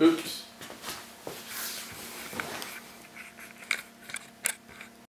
Oops.